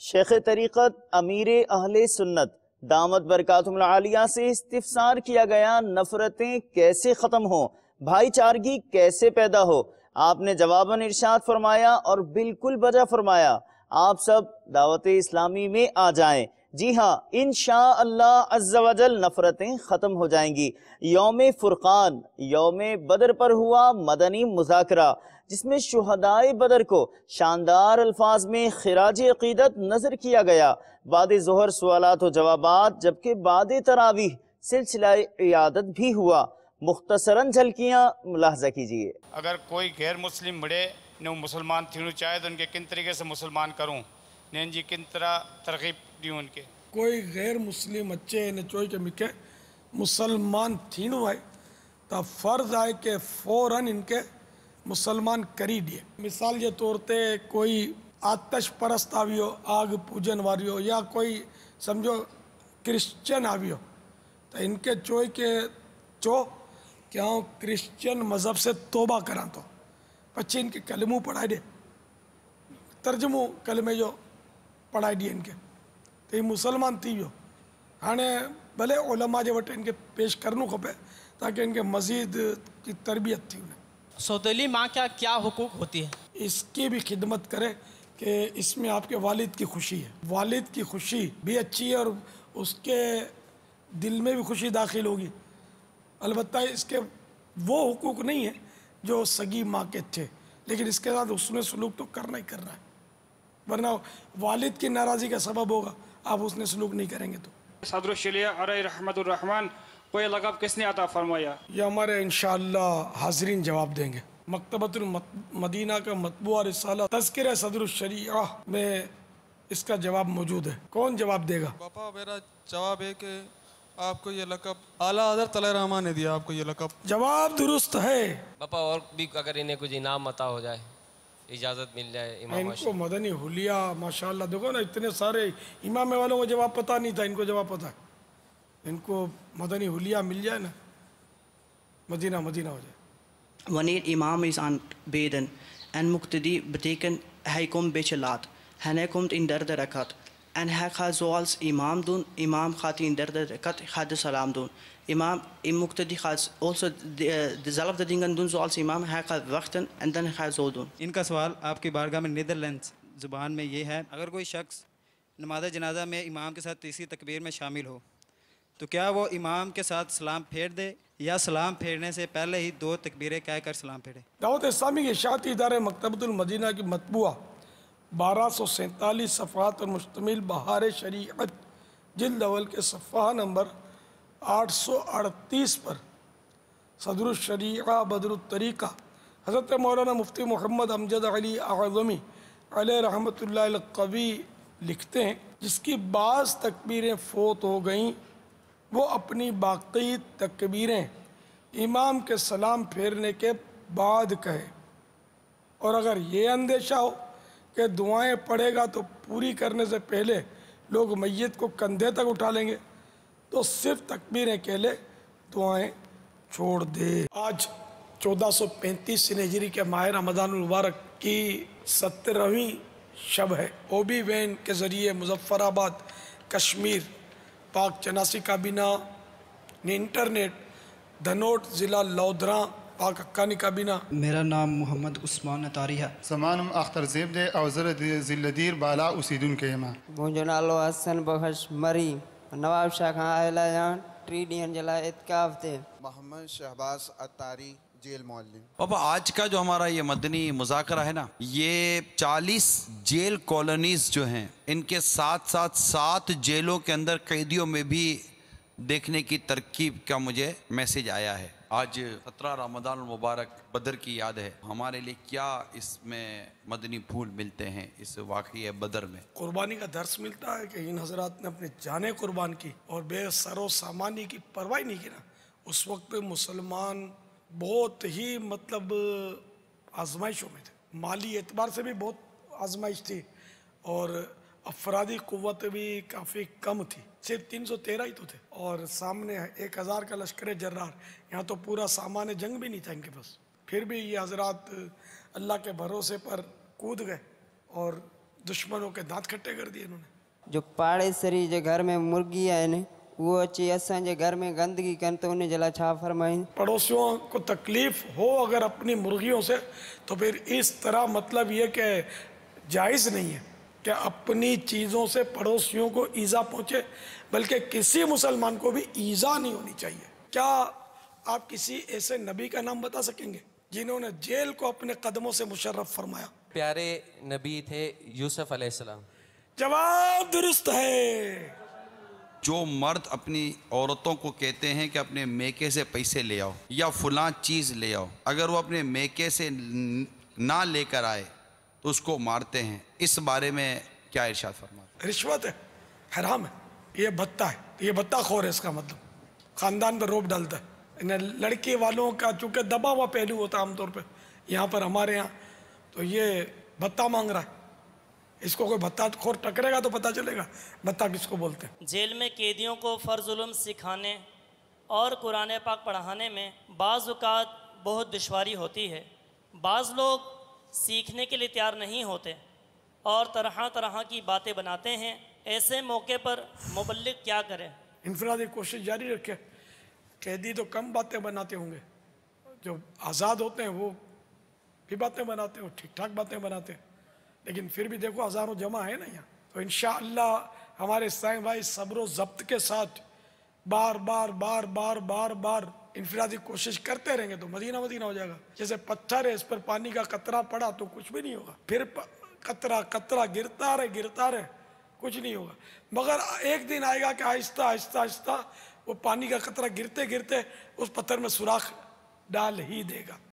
शेख तरीक़त, अमीर अहले सुन्नत दामद बरकातुमलिया से इस्तफसार किया गया, नफरतें कैसे ख़त्म हो? भाईचारगी कैसे पैदा हो? आपने जवाबन इरशाद फरमाया और बिल्कुल बजा फरमाया। आप सब दावत इस्लामी में आ जाएँ। जी हाँ इन अज्जवजल नफरतें ख़त्म हो जाएँगी। योम फ़ुरक़ान, योम बदर पर हुआ मदनी मुजाकरा। जिसमें शहदाय बदर को शानदार अल्फाज में खराज अकीदत नज़र किया गया। बाद जहर सवालत व जवाब जबकि बाद तरावी सिलसिला इयादत भी हुआ। मुख्तसरन झलकियाँ मुलाहजा कीजिए। अगर कोई गैर मुस्लिम बड़े ने मुसलमान थी चाहे तो उनके किन तरीके से मुसलमान करूँ? ने जी किन तरह तरकीब दी उनके? कोई गैर मुस्लिम अच्छे ने चोई के मिके मुसलमान थीणो है तो फ़र्ज़ है कि फ़ौरन इनके मुसलमान करी दिए। मिसाल जे तौर ते कोई आतश परस्त आवियो, आग पूजन वारियो, या कोई समझो क्रिश्चियन आवियो तो इनके चोई के चो कि हाँ क्रिश्चियन मज़हब से तोबा करा तो। पची इनके कलमू पढ़ाई दे। तर्जमो कलमे जो पढ़ाई दिए इनके। तो ये मुसलमान थी वियो हाणे भले ओलमा जे वटि इनके पेश करणो खपे ताकि इनके मज़ीद की तरबियत थी उन्हें। सौतेली माँ क्या क्या हुकूक होती है? इसकी भी खिदमत करे कि इसमें आपके वालिद की खुशी है। वालिद की खुशी भी अच्छी है और उसके दिल में भी खुशी दाखिल होगी। अलबत्त इसके वो हकूक़ नहीं है जो सगी माँ के थे लेकिन इसके साथ उसने सलूक तो करना ही करना है। वरना वालिद की नाराज़ी का सबब होगा। आप उसने सलूक नहीं करेंगे तो। सदरशलिया रहमतुर्रहमान को ये लकब किसने अता फरमाया? ये हमारे इन हाजरीन जवाब देंगे। मकतबतुल मदीना का मतबुआ रिसाला तस्कर सदरशरिया में इसका जवाब मौजूद है। कौन जवाब देगा? पापा मेरा जवाब है कि आपको ये लकब आला हज़रत रहमान ने दिया आपको ये लकब। जवाब दुरुस्त है। पापा और भी अगर इन्हें कुछ इनाम अता हो जाए इजाज़त मिल जाए इमाम इनको मदनी हुलिया माशाल्लाह देखो ना इतने सारे इमाम वालों को जवाब पता नहीं था इनको जवाब पता है। इनको मदनी हुलिया मिल जाए ना मदीना मदीना हो जाए। वनी इमाम ईसान बेदन एन मुख्तदी बतेकन हैकुम बेचलात हैनकुम इन दर्द रखत एन है खा जोल्स इमाम दून इमाम खात इन दर्द रखत खाद सलाम दून। इमाम इम मुख्तदी खासो जलफ दिंगन दून जोअल्स इमाम है खा वक्तन एन दन है जो दून। इनका सवाल आपकी बारगाह में नीदरलैंड ज़ुबान में ये है अगर कोई शख्स नमाज़ जनाजा में इमाम के साथ तीसरी तकबीर में शामिल हो तो क्या वो इमाम के साथ सलाम फेर दे या सलाम फेरने से पहले ही दो तकबीरें कह कर सलाम फेरे? दावत इस्लामी के शाती इदारे मकतबतुलमदीना की मतबुआ, बारह सौ सैंतालीस सफ़ात और मुश्तमिल बहार शरीत जिल्द अवल के सफ़ा नंबर आठ सौ अड़तीस पर सदरशरीक़ा बदरतरीक़ा हज़रत मौलाना मुफ्ती मोहम्मद अमजद अली आज़मी रहमत कवी लिखते हैं, जिसकी बाज़ तकबीरें फ़ोत हो गईं। वो अपनी बाकी तकबीरें इमाम के सलाम फेरने के बाद कहे। और अगर ये अंदेशा हो कि दुआएँ पड़ेगा तो पूरी करने से पहले लोग मैत को कंधे तक उठा लेंगे तो सिर्फ़ तकबीरें कहले दुआएँ छोड़ दे। आज 1435 हिजरी के माह रमदान मुबारक की सत्रहवीं शब है। ओबी वैन के ज़रिए मुजफ्फराबाद, कश्मीर। पाक चनासी काबीना ने इंटरनेट धनोट ज़िला लौधरा पाक हक्कानी काबीना मेरा नाम मोहम्मद उस्मान अतारी है। समानुम अख्तर जेबदे अवजर जिल्लदीर बाला उसीदुन के यमा मुंहिंजो नालो हसन बख़श मरी नवाब शाह खां आयल आहियाँ टी ॾींहंनि जे लाइ इतकाफ़ ते मोहम्मद शहबाज अतारी। जेल मोलिन पापा आज का जो हमारा ये मदनी मुजाकरा है ना ये 40 जेल कॉलोनीज जो हैं इनके साथ साथ सात जेलों के अंदर कैदियों में भी देखने की तरकीब का मुझे मैसेज आया है। आज सत्रह रमदान मुबारक बदर की याद है। हमारे लिए क्या इसमें मदनी फूल मिलते हैं इस वाक़ बदर में? कुर्बानी का दर्श मिलता है कि इन हजरात ने अपने जाने कुर्बान की और बेसरो सामानी की परवाही नहीं की ना। उस वक्त मुसलमान बहुत ही मतलब आजमाइशों में थे। माली एतबार से भी बहुत आजमाइश थी और अफराधी क़वत भी काफ़ी कम थी। सिर्फ़ तीन सौ तेरह ही तो थे और सामने एक हज़ार का लश्कर जर्रार। यहाँ तो पूरा सामान जंग भी नहीं था इनके पास। फिर भी ये हजरात, अल्लाह के भरोसे पर कूद गए और दुश्मनों के दांत खट्टे कर दिए इन्होंने। जो पाड़ेसरी जो घर में मुर्गी आहिनि उहो अची असांजे घर में गंदगी कनि त उन जे लाइ छा फरमाईं। पड़ोसियों को तकलीफ़ हो अगर अपनी मुर्गियों से तो फिर इस तरह मतलब ये कि जायज़ नहीं है कि अपनी चीज़ों से पड़ोसियों को ईज़ा पहुँचे बल्कि किसी मुसलमान को भी ईज़ा नहीं होनी चाहिए। क्या आप किसी ऐसे नबी का नाम बता सकेंगे जिन्होंने जेल को अपने कदमों से मुशर्रफ फरमाया? प्यारे नबी थे यूसुफ अलैहिस्सलाम। जवाब दुरुस्त है। जो मर्द अपनी औरतों को कहते हैं कि अपने मेके से पैसे ले आओ या फलां चीज़ ले आओ, अगर वो अपने मेके से ना लेकर आए तो उसको मारते हैं। इस बारे में क्या इरशाद फरमा रिश्वत है, हराम है, ये भत्ता है, ये भत्ता खोर है इसका मतलब। खानदान पर रोप डालता है। लड़के वालों का चूँकि दबा हुआ पहलू होता है आमतौर पर, यहाँ पर हमारे यहाँ तो ये भत्ता मांग रहा है। इसको कोई भत्ता खोर टकरेगा तो पता चलेगा भत्ता किसको बोलते हैं? जेल में कैदियों को फ़र्ज़ उलूम सिखाने और कुरान पाक पढ़ाने में बाज़ अवत बहुत दुशारी होती है। बाज़ लोग सीखने के लिए तैयार नहीं होते और तरह तरह की बातें बनाते हैं। ऐसे मौके पर मुबल्लिग क्या करें? इनफरादी कोशिश जारी रखे। कैदी तो कम बातें बनाते होंगे जो आज़ाद होते हैं वो भी बातें बनाते हैं ठीक ठाक बातें बनाते हैं। लेकिन फिर भी देखो हज़ारों जमा है ना यहाँ। तो इन हमारे साईं भाई सब्र जब्त के साथ बार बार बार बार बार बार इनफरादी कोशिश करते रहेंगे तो मदीना मदीना हो जाएगा। जैसे पत्थर है, इस पर पानी का कतरा पड़ा तो कुछ भी नहीं होगा। फिर प- कतरा कतरा गिरता रहे गिरता रहे कुछ नहीं होगा। मगर एक दिन आएगा कि आहिस्ता आहिस्ता आहिस्ता वो पानी का कतरा गिरते गिरते उस पत्थर में सुराख डाल ही देगा।